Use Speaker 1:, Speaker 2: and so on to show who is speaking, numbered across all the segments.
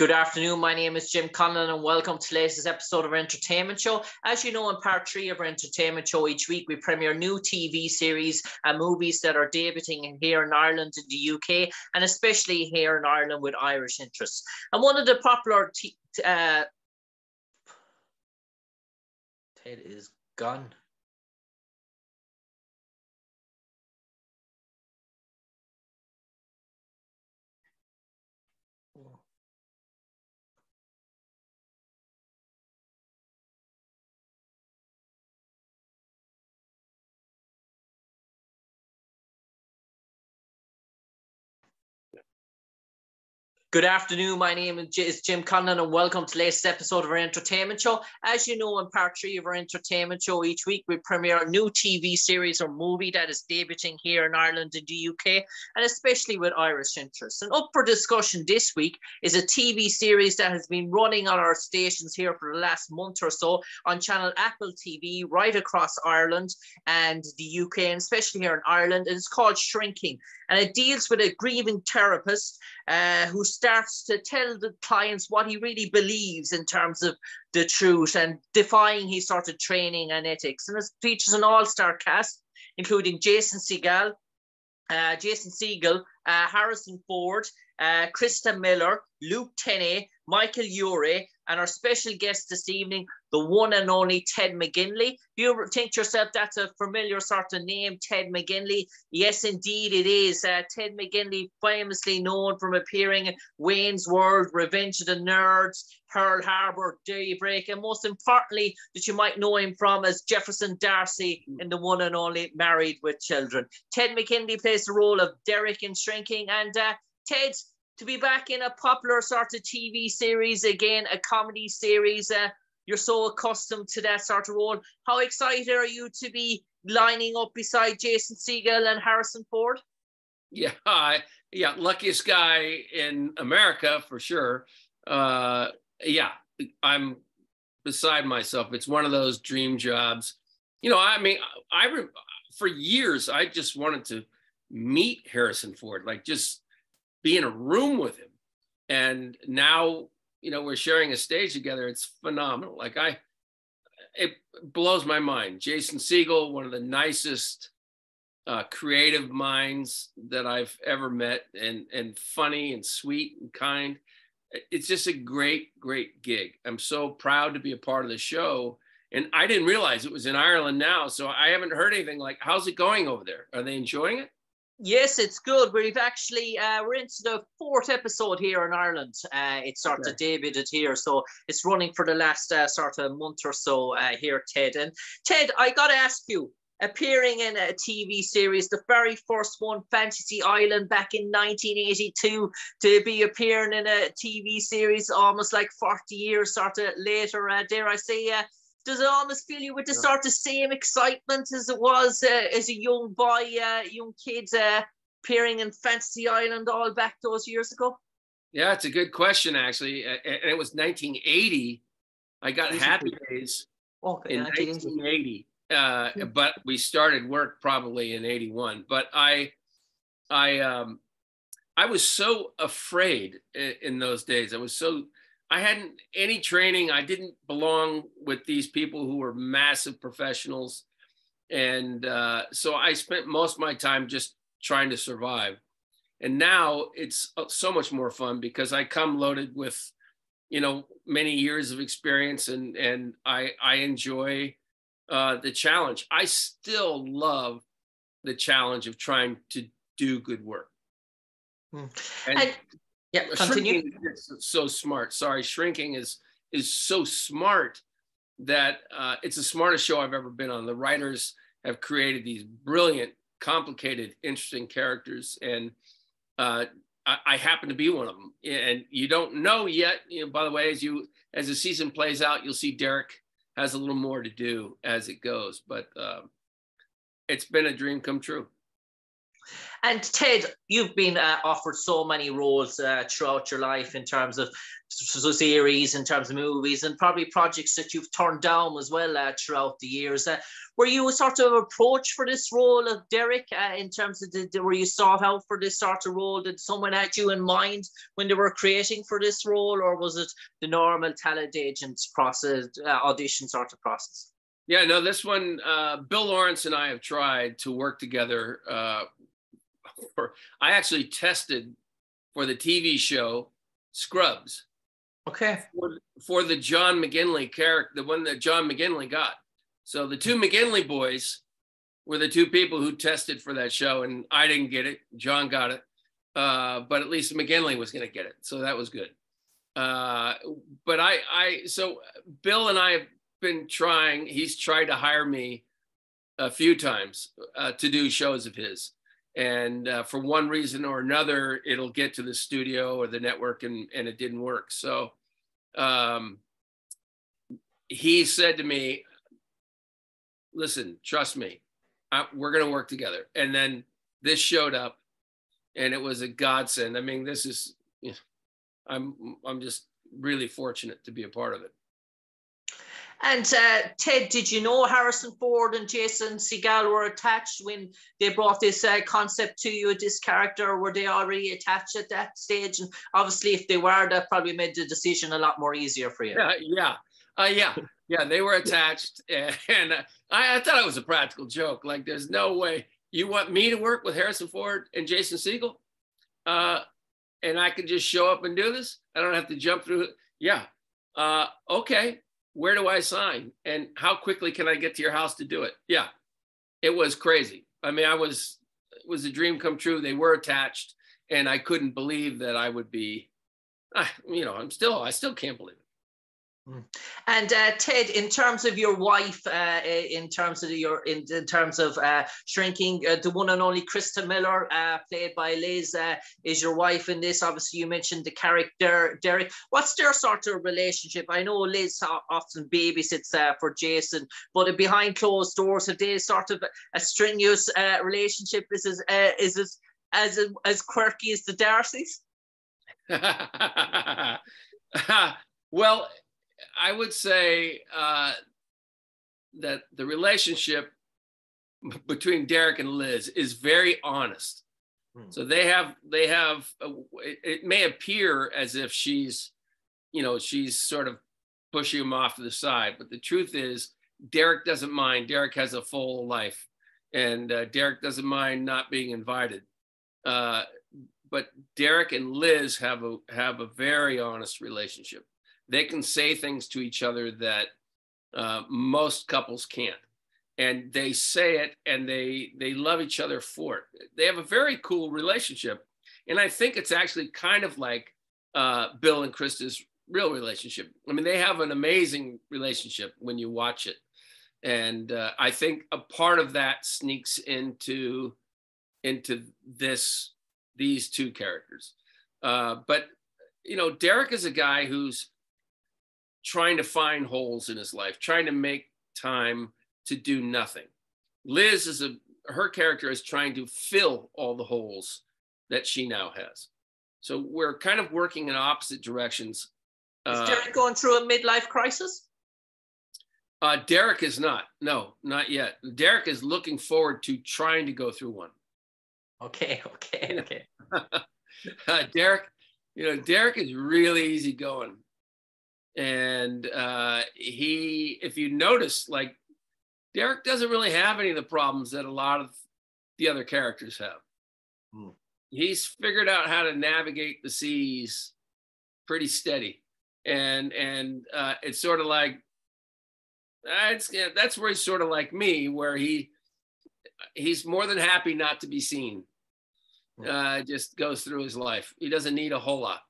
Speaker 1: Good afternoon. My name is Jim Conlan, and welcome to latest episode of our entertainment show. As you know, in part three of our entertainment show each week, we premiere new TV series and movies that are debuting here in Ireland and the UK, and especially here in Ireland with Irish interests. And one of the popular t- uh, Ted is gone. Good afternoon. My name is Jim Conlan, and welcome to the latest episode of our entertainment show. As you know, in part three of our entertainment show each week, we premiere a new TV series or movie that is debuting here in Ireland and the UK, and especially with Irish interests. And up for discussion this week is a TV series that has been running on our stations here for the last month or so on channel Apple TV right across Ireland and the UK, and especially here in Ireland. And it's called Shrinking, and it deals with a grieving therapist uh, who starts to tell the clients what he really believes in terms of the truth and defying his sort of training and ethics. And it features an all-star cast, including Jason Segel, uh, Jason Segel, uh, Harrison Ford, uh, Christa Miller, Luke Tennie, Michael Urie, and our special guest this evening, the one and only Ted McGinley. You think to yourself that's a familiar sort of name, Ted McGinley? Yes, indeed it is. Uh, Ted McGinley, famously known from appearing in Wayne's World, Revenge of the Nerds, Pearl Harbor, Daybreak, and most importantly, that you might know him from as Jefferson Darcy in the one and only Married with Children. Ted McGinley plays the role of Derek in Shrinking, and uh, Ted, to be back in a popular sort of TV series again, a comedy series. Uh, you're so accustomed to that sort of role. How excited are you to be lining up beside Jason Segel and Harrison Ford?
Speaker 2: Yeah, uh, yeah, luckiest guy in America for sure. Uh, yeah, I'm beside myself. It's one of those dream jobs. You know, I mean, I, I for years I just wanted to meet Harrison Ford, like just be in a room with him. And now, you know, we're sharing a stage together. It's phenomenal. Like I, it blows my mind. Jason Segel, one of the nicest uh, creative minds that I've ever met, and and funny and sweet and kind. It's just a great, great gig. I'm so proud to be a part of the show. And I didn't realize it was in Ireland now, so I haven't heard anything. Like, how's it going over there? Are they enjoying it?
Speaker 1: Yes, it's good. We've actually uh, we're into the fourth episode here in Ireland. Uh, it sort okay. of debuted here, so it's running for the last uh, sort of month or so uh, here, Ted. And Ted, I got to ask you, appearing in a TV series, the very first one, Fantasy Island, back in 1982, to be appearing in a TV series almost like 40 years sort of later. Uh, dare I say, uh, does it almost fill you with the sort of same excitement as it was uh, as a young boy, uh, young kid uh, appearing in Fantasy Island all back those years ago?
Speaker 2: Yeah, it's a good question, actually. And it was 1980. I got Happy Days okay, in 1980. Uh, but we started work probably in 81. But I, I, um, I was so afraid in, in those days. I was so I hadn't any training. I didn't belong with these people who were massive professionals. And uh, so I spent most of my time just trying to survive. And now it's uh, so much more fun because I come loaded with, you know, many years of experience and, and I, I enjoy uh, the challenge. I still love the challenge of trying to do good work.
Speaker 1: Hmm. And, and yeah, continue.
Speaker 2: is so smart. Sorry, shrinking is is so smart that uh, it's the smartest show I've ever been on. The writers have created these brilliant, complicated, interesting characters, and uh, I, I, happen to be one of them. And you don't know yet. You know, by the way, as you as the season plays out, you'll see Derek has a little more to do as it goes. But uh, it's been a dream come true.
Speaker 1: And Ted, you've been uh, offered so many roles uh, throughout your life in terms of series, in terms of movies, and probably projects that you've turned down as well uh, throughout the years. Uh, were you sort of approached for this role of Derek uh, in terms of the, were you sought out for this sort of role? Did someone had you in mind when they were creating for this role, or was it the normal talent agents process, uh, audition sort of process?
Speaker 2: Yeah, no, this one, Bill Lawrence and I have tried to work together for, I actually tested for the TV show Scrubs.
Speaker 1: Okay.
Speaker 2: For, for the John McGinley character, the one that John McGinley got. So the two McGinley boys were the two people who tested for that show, and I didn't get it. John got it, uh, but at least McGinley was going to get it, so that was good. Uh, but I, I, so Bill and I have been trying. He's tried to hire me a few times uh, to do shows of his, and uh, for one reason or another it'll get to the studio or the network and, and it didn't work. So um, he said to me listen trust me I, we're going to work together. And then this showed up and it was a godsend. I mean this is you know, i'm i'm just really fortunate to be a part of it
Speaker 1: and uh, Ted, did you know Harrison Ford and Jason Segel were attached when they brought this uh, concept to you, this character? Were they already attached at that stage? And obviously, if they were, that probably made the decision a lot more easier for you.
Speaker 2: Yeah, yeah, uh, yeah, yeah. They were attached, and uh, I, I, thought it was a practical joke. Like, there's no way you want me to work with Harrison Ford and Jason Segel, uh, and I could just show up and do this. I don't have to jump through. Yeah, uh, okay where do I sign? And how quickly can I get to your house to do it? Yeah, it was crazy. I mean, I was, it was a dream come true. They were attached and I couldn't believe that I would be, I, you know, I'm still, I still can't believe it.
Speaker 1: And uh, Ted, in terms of your wife, uh, in terms of your in, in terms of uh, shrinking, uh, the one and only Christa Miller, uh, played by Liz, uh, is your wife in this. Obviously, you mentioned the character Derek. What's their sort of relationship? I know Liz often babysits for Jason, but behind closed doors, are they sort of a strenuous relationship? Is it, is as as quirky as the Darcys?
Speaker 2: well I would say uh, that the relationship between Derek and Liz is very honest. Hmm. So they have they have a, it, it, may appear as if she's you know she's sort of pushing him off to the side, but the truth is Derek doesn't mind. Derek has a full life, and uh, Derek doesn't mind not being invited. Uh, but Derek and Liz have a have a very honest relationship they can say things to each other that uh, most couples can't. And they say it and they they love each other for it. They have a very cool relationship. And i think it's actually kind of like uh, bill and christa's real relationship. I mean they have an amazing relationship when you watch it. And uh, i think a part of that sneaks into into this these two characters. Uh, but you know derek is a guy who's trying to find holes in his life, trying to make time to do nothing. Liz is a her character is trying to fill all the holes that she now has. So we're kind of working in opposite directions.
Speaker 1: Is Derek going through a midlife crisis?
Speaker 2: Uh, Derek is not. No, not yet. Derek is looking forward to trying to go through one.
Speaker 1: Okay, okay, okay.
Speaker 2: uh, Derek, you know, Derek is really easy going and uh, he, if you notice, like Derek doesn't really have any of the problems that a lot of the other characters have. Hmm. He's figured out how to navigate the seas pretty steady, and and uh, it's sort of like that's that's where he's sort of like me, where he he's more than happy not to be seen. Hmm. Uh, just goes through his life. He doesn't need a whole lot.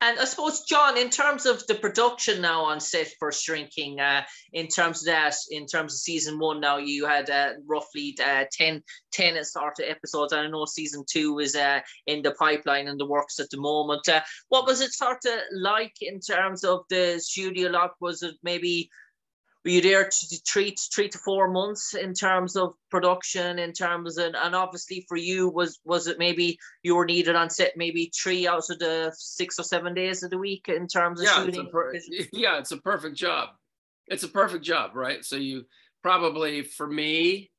Speaker 1: And I suppose, John, in terms of the production now on set for Shrinking, uh, in terms of that, in terms of season one, now you had uh, roughly uh, 10, 10 sort of episodes. I know season two is uh, in the pipeline and the works at the moment. Uh, what was it sort of like in terms of the studio lot? Was it maybe were you there to treat three to four months in terms of production in terms of, and obviously for you was was it maybe you were needed on set maybe three out of the six or seven days of the week in terms of
Speaker 2: yeah,
Speaker 1: shooting?
Speaker 2: it's per- yeah it's a perfect job. It's a perfect job right? So you probably for me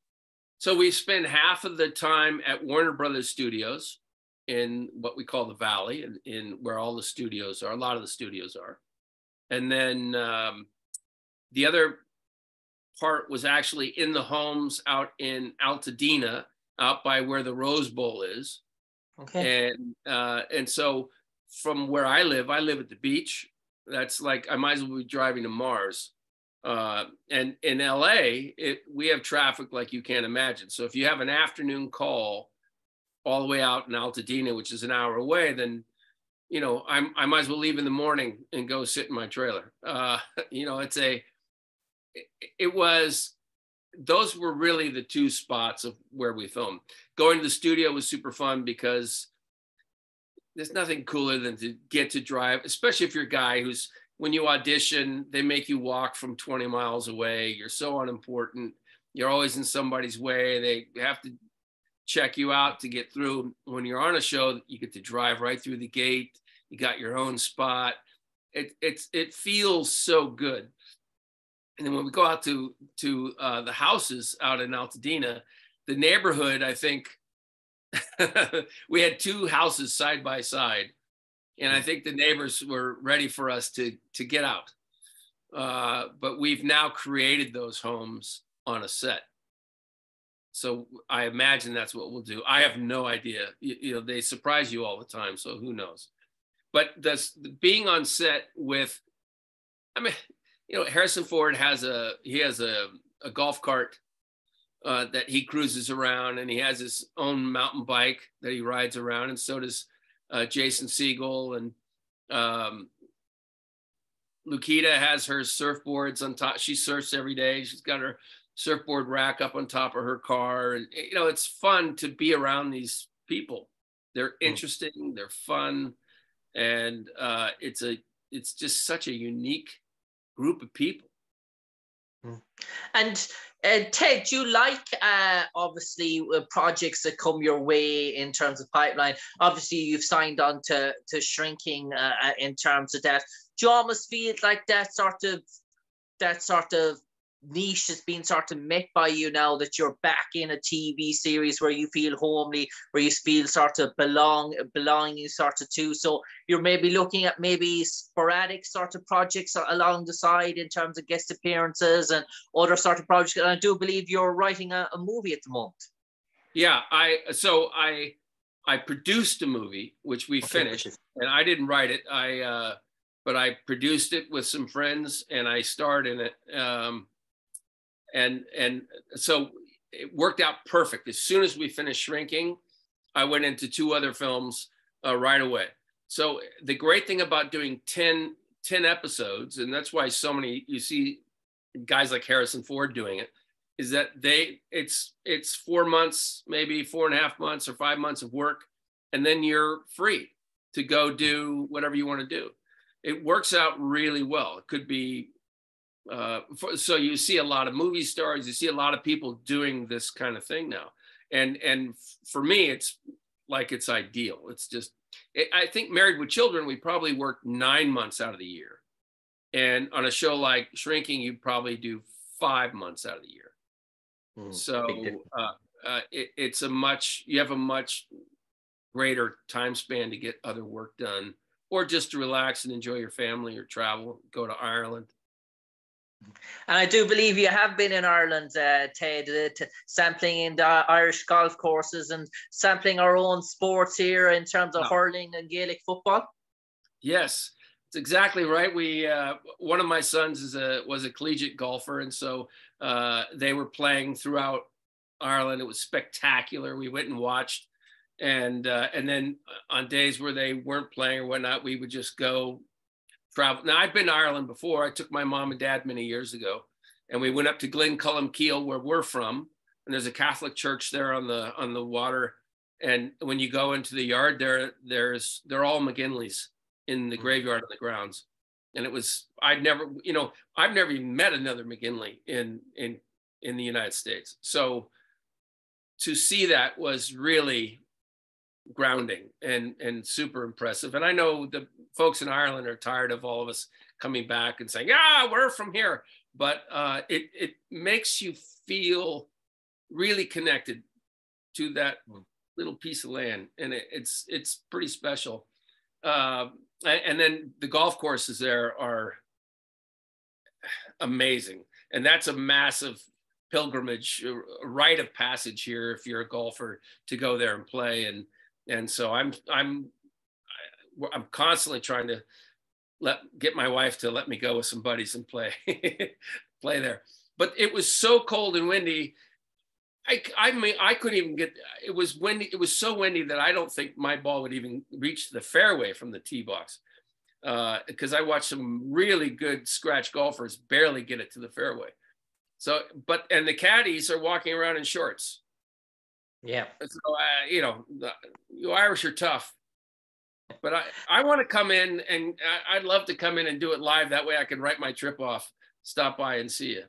Speaker 2: so we spend half of the time at warner brothers studios in what we call the valley in, in where all the studios are a lot of the studios are. And then um, the other part was actually in the homes out in Altadena, out by where the Rose Bowl is. Okay. And uh, and so from where I live, I live at the beach. That's like I might as well be driving to Mars. Uh, and in LA, it, we have traffic like you can't imagine. So if you have an afternoon call all the way out in Altadena, which is an hour away, then you know I'm, I might as well leave in the morning and go sit in my trailer. Uh, you know, it's a it was those were really the two spots of where we filmed. Going to the studio was super fun because there's nothing cooler than to get to drive, especially if you're a guy who's when you audition, they make you walk from 20 miles away. You're so unimportant. You're always in somebody's way. They have to check you out to get through. When you're on a show, you get to drive right through the gate. You got your own spot. It, it's it feels so good and then when we go out to to uh, the houses out in Altadena, the neighborhood, I think we had two houses side by side, and I think the neighbors were ready for us to to get out. Uh, but we've now created those homes on a set. So I imagine that's what we'll do. I have no idea. You, you know, they surprise you all the time, so who knows? But this being on set with, I mean, you know, Harrison Ford has a he has a, a golf cart uh, that he cruises around, and he has his own mountain bike that he rides around, and so does uh, Jason Segel and um, Lukita has her surfboards on top. She surfs every day. She's got her surfboard rack up on top of her car, and you know it's fun to be around these people. They're hmm. interesting. They're fun, and uh, it's a it's just such a unique group of people.
Speaker 1: Hmm. And uh, Ted, do you like uh, obviously uh, projects that come your way in terms of pipeline? Obviously, you've signed on to to shrinking uh, uh in terms of that. Do you almost feel like that sort of that sort of niche has been sort of met by you now that you're back in a TV series where you feel homely, where you feel sort of belong, belonging sort of too. So you're maybe looking at maybe sporadic sort of projects along the side in terms of guest appearances and other sort of projects. And I do believe you're writing a, a movie at the moment.
Speaker 2: Yeah, I so I I produced a movie which we okay, finished, and I didn't write it. I uh, but I produced it with some friends, and I starred in it. Um, and and so it worked out perfect. As soon as we finished shrinking, I went into two other films uh, right away. So the great thing about doing 10, 10 episodes, and that's why so many you see guys like Harrison Ford doing it, is that they it's it's four months, maybe four and a half months or five months of work, and then you're free to go do whatever you want to do. It works out really well. It could be uh, for, so you see a lot of movie stars, you see a lot of people doing this kind of thing now, and and for me, it's like it's ideal. It's just it, I think Married with Children, we probably work nine months out of the year, and on a show like Shrinking, you probably do five months out of the year. Mm, so uh, uh, it, it's a much you have a much greater time span to get other work done, or just to relax and enjoy your family or travel, go to Ireland
Speaker 1: and I do believe you have been in Ireland, uh, Ted, uh, sampling in the Irish golf courses and sampling our own sports here in terms of no. hurling and Gaelic football.
Speaker 2: Yes, it's exactly right. We uh, one of my sons is a was a collegiate golfer, and so uh, they were playing throughout Ireland. It was spectacular. We went and watched, and uh, and then on days where they weren't playing or whatnot, we would just go travel. Now I've been to Ireland before. I took my mom and dad many years ago, and we went up to Glencullen where we're from, and there's a Catholic church there on the on the water. And when you go into the yard, there there's they're all McGinley's in the mm. graveyard on the grounds. and it was I'd never, you know, I've never even met another McGinley in in in the United States. So to see that was really grounding and and super impressive. And I know the folks in Ireland are tired of all of us coming back and saying, "Ah, we're from here," but uh, it it makes you feel really connected to that little piece of land, and it, it's it's pretty special. Uh, and then the golf courses there are amazing, and that's a massive pilgrimage, a rite of passage here if you're a golfer to go there and play. And and so I'm I'm I'm constantly trying to let get my wife to let me go with some buddies and play play there. But it was so cold and windy. I, I mean I couldn't even get it was windy it was so windy that I don't think my ball would even reach the fairway from the tee box because uh, I watched some really good scratch golfers barely get it to the fairway. So, but and the caddies are walking around in shorts.
Speaker 1: Yeah.
Speaker 2: So, uh, you know, the, you Irish are tough. But I, I want to come in and I'd love to come in and do it live. That way I can write my trip off, stop by and see you.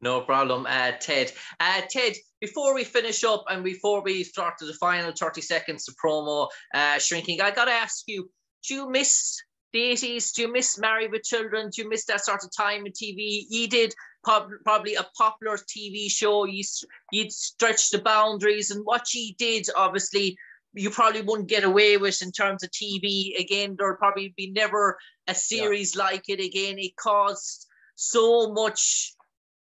Speaker 1: No problem, uh, Ted. Uh, Ted, before we finish up and before we start to the final 30 seconds of promo uh, shrinking, I got to ask you, do you miss the 80s? Do you miss Married with Children? Do you miss that sort of time in TV? You did probably a popular TV show. You, you'd stretch the boundaries, and what you did, obviously, you probably wouldn't get away with in terms of TV. Again, there'll probably be never a series yeah. like it again. It caused so much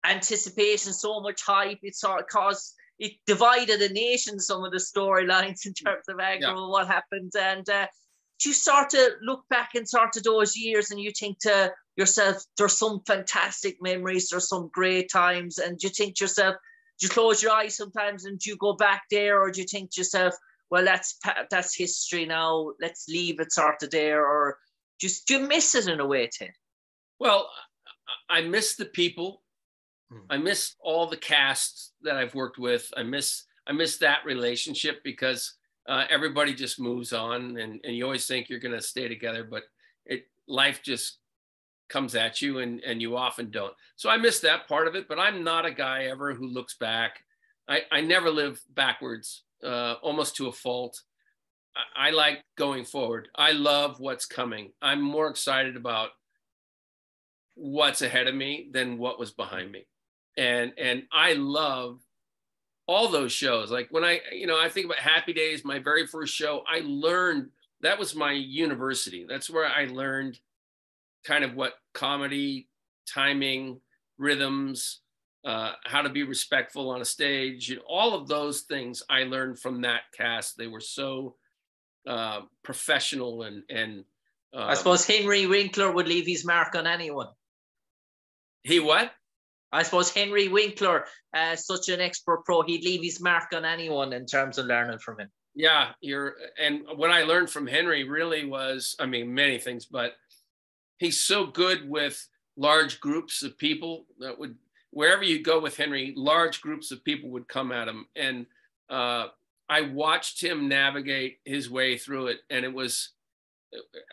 Speaker 1: anticipation, so much hype. It sort of caused it divided a nation. Some of the storylines in terms of aggro, yeah. what happened, and uh, you start to look back and sort of those years, and you think to yourself, there's some fantastic memories, there's some great times, and you think to yourself, do you close your eyes sometimes and do you go back there, or do you think to yourself, well, that's that's history now. Let's leave it sort of there, or just do you miss it in a way, Ted?
Speaker 2: Well, I miss the people. Hmm. I miss all the casts that I've worked with. I miss I miss that relationship because uh, everybody just moves on, and and you always think you're going to stay together, but it life just comes at you and and you often don't so i miss that part of it but i'm not a guy ever who looks back i i never live backwards uh, almost to a fault. I, I like going forward. I love what's coming. I'm more excited about what's ahead of me than what was behind me. And and i love all those shows. Like when i you know i think about happy days my very first show i learned that was my university. That's where i learned kind of what comedy, timing, rhythms, uh, how to be respectful on a stage, you know, all of those things I learned from that cast. They were so uh, professional and and.
Speaker 1: Uh, I suppose Henry Winkler would leave his mark on anyone.
Speaker 2: He what?
Speaker 1: I suppose Henry Winkler, uh, such an expert pro, he'd leave his mark on anyone in terms of learning from him.
Speaker 2: Yeah, you're, and what I learned from Henry really was, I mean, many things, but he's so good with large groups of people that would wherever you go with Henry, large groups of people would come at him. And uh, I watched him navigate his way through it. And it was,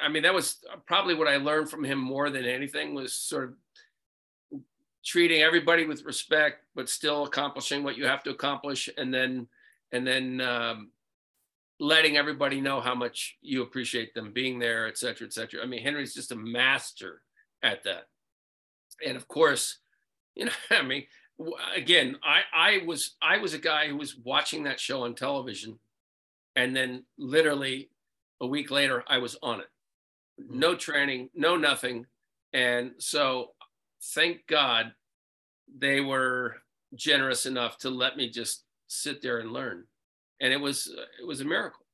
Speaker 2: I mean, that was probably what I learned from him more than anything was sort of treating everybody with respect, but still accomplishing what you have to accomplish. And then, and then um, letting everybody know how much you appreciate them being there, et cetera, et cetera. I mean, Henry's just a master at that. And of course, you know, I mean, again, I, I was I was a guy who was watching that show on television, and then literally a week later, I was on it. Mm-hmm. No training, no nothing, and so thank God they were generous enough to let me just sit there and learn and it was it was a miracle.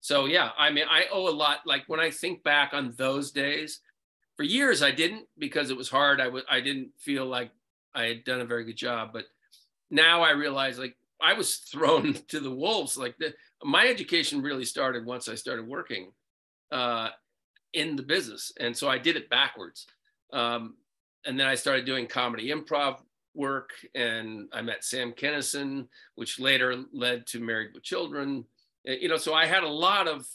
Speaker 2: So yeah, I mean, I owe a lot. Like when I think back on those days, for years I didn't because it was hard. I w- I didn't feel like I had done a very good job, but now I realize like I was thrown to the wolves. Like the, my education really started once I started working uh, in the business, and so I did it backwards. Um, and then I started doing comedy improv work and I met Sam Kinison, which later led to Married with Children. Uh, you know, so I had a lot of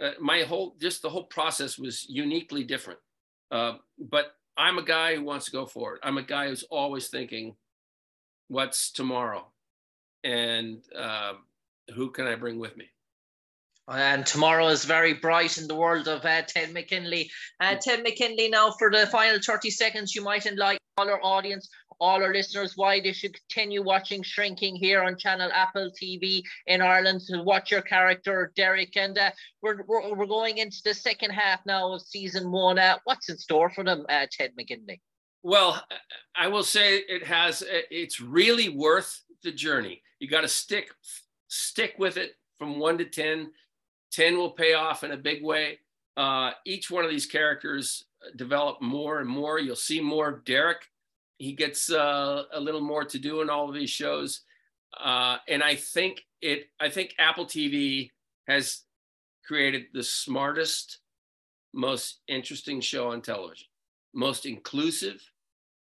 Speaker 2: uh, my whole just the whole process was uniquely different. Uh, but I'm a guy who wants to go forward. I'm a guy who's always thinking, what's tomorrow? And uh, who can I bring with me?
Speaker 1: And tomorrow is very bright in the world of uh, Ted McGinley. Uh, Ted McGinley, now for the final 30 seconds, you might enlighten all our audience, all our listeners, why they should continue watching Shrinking here on channel Apple TV in Ireland to watch your character, Derek. And uh, we're, we're, we're, going into the second half now of season one. Uh, what's in store for them, uh, Ted McGinley?
Speaker 2: Well, I will say it has, it's really worth the journey. You got to stick, stick with it from one to 10 10 will pay off in a big way. Uh, each one of these characters develop more and more. You'll see more of Derek. He gets uh, a little more to do in all of these shows. Uh, and I think it, I think Apple TV has created the smartest, most interesting show on television, most inclusive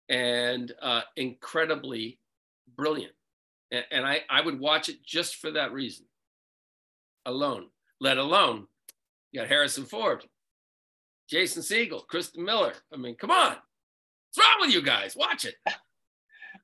Speaker 2: and uh, incredibly brilliant. And, and I, I would watch it just for that reason alone let alone you got Harrison Ford, Jason Segel, Kristen Miller. I mean, come on. Wrong with you guys? Watch it.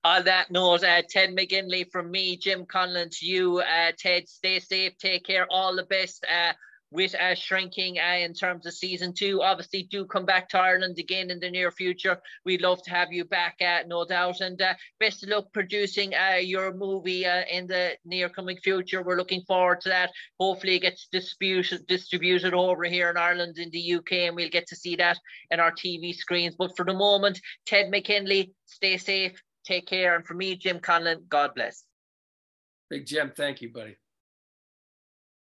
Speaker 1: On that note, uh, Ted McGinley from me, Jim Conlan to you. Uh, Ted, stay safe, take care, all the best. Uh, with uh, shrinking uh, in terms of season two. Obviously, do come back to Ireland again in the near future. We'd love to have you back, uh, no doubt. And uh, best of luck producing uh, your movie uh, in the near coming future. We're looking forward to that. Hopefully, it gets distributed, distributed over here in Ireland, in the UK, and we'll get to see that in our TV screens. But for the moment, Ted McGinley, stay safe, take care. And for me, Jim Conlan, God bless.
Speaker 2: Big Jim, thank you, buddy.